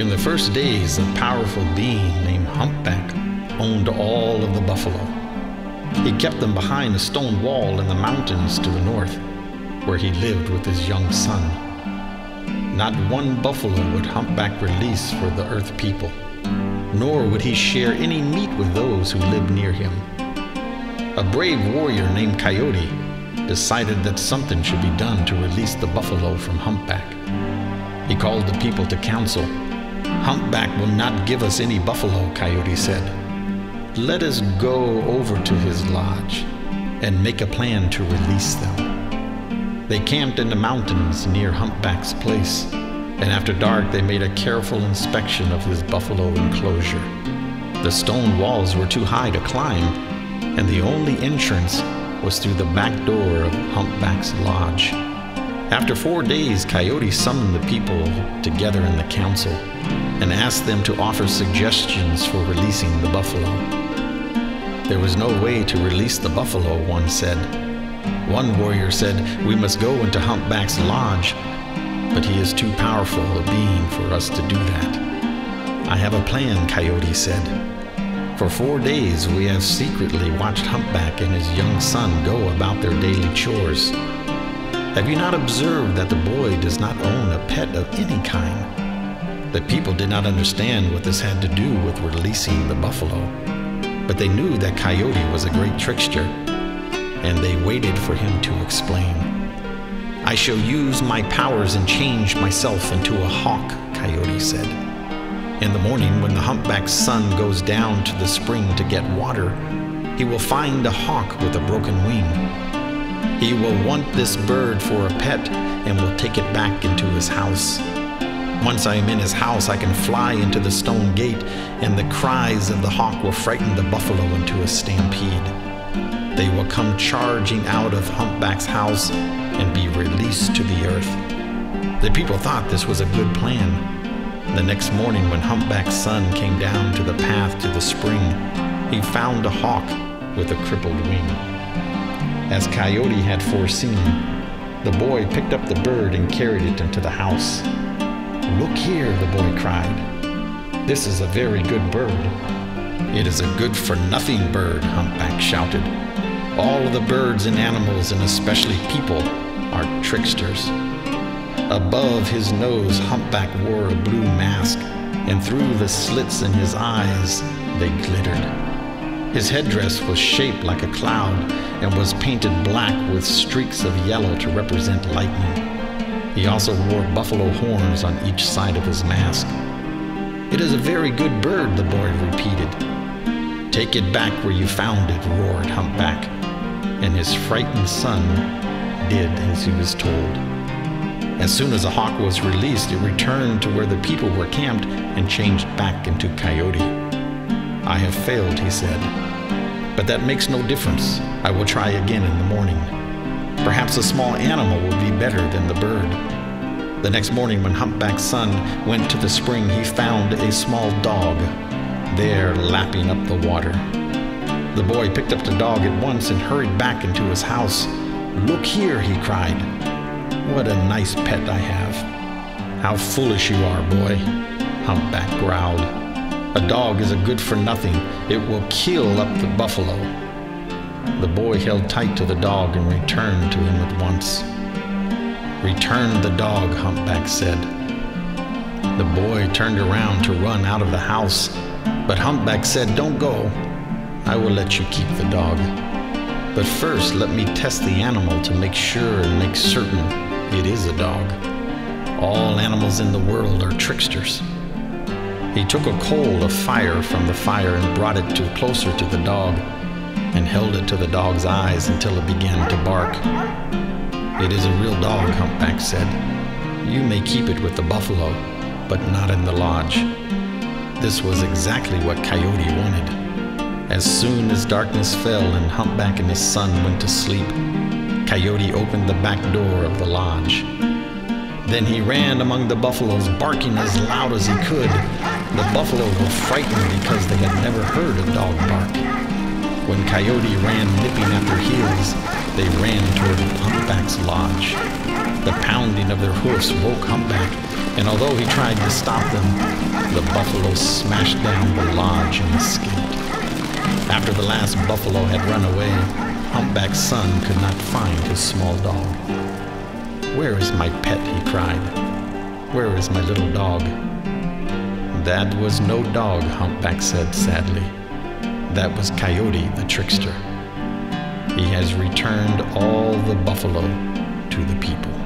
In the first days, a powerful being named Humpback owned all of the buffalo. He kept them behind a stone wall in the mountains to the north, where he lived with his young son. Not one buffalo would Humpback release for the earth people, nor would he share any meat with those who lived near him. A brave warrior named Coyote decided that something should be done to release the buffalo from Humpback. He called the people to council. Humpback will not give us any buffalo, Coyote said. Let us go over to his lodge and make a plan to release them. They camped in the mountains near Humpback's place, and after dark they made a careful inspection of his buffalo enclosure. The stone walls were too high to climb, and the only entrance was through the back door of Humpback's lodge. After four days, Coyote summoned the people together in the council and asked them to offer suggestions for releasing the buffalo. There was no way to release the buffalo, one said. One warrior said, We must go into Humpback's lodge, but he is too powerful a being for us to do that. I have a plan, Coyote said. For four days, we have secretly watched Humpback and his young son go about their daily chores. Have you not observed that the boy does not own a pet of any kind? The people did not understand what this had to do with releasing the buffalo, but they knew that Coyote was a great trickster, and they waited for him to explain. I shall use my powers and change myself into a hawk, Coyote said. In the morning, when the humpback's son goes down to the spring to get water, he will find a hawk with a broken wing. He will want this bird for a pet and will take it back into his house. Once I am in his house, I can fly into the stone gate, and the cries of the hawk will frighten the buffalo into a stampede. They will come charging out of Humpback's house and be released to the earth. The people thought this was a good plan, the next morning, when Humpback's son came down to the path to the spring, he found a hawk with a crippled wing. As Coyote had foreseen, the boy picked up the bird and carried it into the house. Look here, the boy cried. This is a very good bird. It is a good for nothing bird, Humpback shouted. All the birds and animals, and especially people, are tricksters. Above his nose, Humpback wore a blue mask, and through the slits in his eyes, they glittered. His headdress was shaped like a cloud and was painted black with streaks of yellow to represent lightning. He also wore buffalo horns on each side of his mask. It is a very good bird, the boy repeated. Take it back where you found it, roared Humpback, and his frightened son did as he was told. As soon as the hawk was released, it returned to where the people were camped and changed back into Coyote. I have failed, he said. But that makes no difference. I will try again in the morning. Perhaps a small animal will be better than the bird. The next morning, when Humpback's son went to the spring, he found a small dog there lapping up the water. The boy picked up the dog at once and hurried back into his house. Look here, he cried. What a nice pet I have. How foolish you are, boy, Humpback growled. A dog is a good for nothing. It will kill up the buffalo. The boy held tight to the dog and returned to him at once. Return the dog, Humpback said. The boy turned around to run out of the house, but Humpback said, Don't go. I will let you keep the dog. But first, let me test the animal to make sure and make certain it is a dog. All animals in the world are tricksters. He took a coal of fire from the fire and brought it to closer to the dog and held it to the dog's eyes until it began to bark. It is a real dog, Humpback said. You may keep it with the buffalo, but not in the lodge. This was exactly what Coyote wanted. As soon as darkness fell and Humpback and his son went to sleep, Coyote opened the back door of the lodge. Then he ran among the buffaloes, barking as loud as he could. The buffaloes were frightened because they had never heard a dog bark. When Coyote ran nipping at their heels, they ran toward Humpback's lodge. The pounding of their hoofs woke Humpback, And although he tried to stop them, the buffalo smashed down the lodge and escaped. After the last buffalo had run away, Humpback's son could not find his small dog. Where is my pet? he cried. Where is my little dog? That was no dog, Humpback said sadly. That was Coyote the trickster. He has returned all the buffalo to the people.